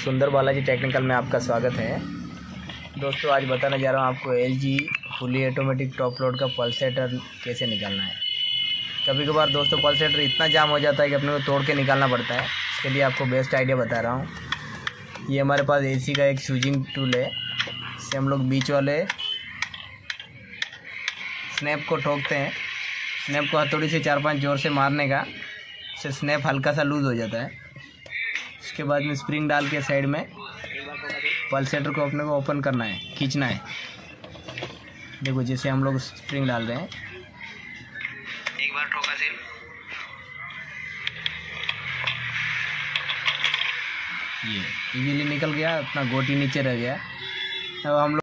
सुंदर बालाजी टेक्निकल में आपका स्वागत है। दोस्तों, आज बताने जा रहा हूँ आपको L G fully automatic top load का पल्सेटर कैसे निकालना है। कभी कभार दोस्तों पल्सेटर इतना जाम हो जाता है कि अपने को तोड़ के निकालना पड़ता है। इसके लिए आपको बेस्ट आइडिया बता रहा हूँ। ये हमारे पास एसी का एक स्विचिंग टूल है। इससे हम लोग बीच वाले स्नैप को ठोकते हैं। स्नैप को हथौड़ी से चार पाँच ज़ोर से मारने का। उससे स्नैप हल्का सा लूज़ हो जाता है। उसके बाद में स्प्रिंग डाल के साइड में पल्सेटर को अपने को ओपन करना है खींचना है। देखो जैसे हम लोग स्प्रिंग डाल रहे हैं। एक बार ठोका सिर्फ़ ये इजीली निकल गया अपना गोटी नीचे रह गया। अब हम लोग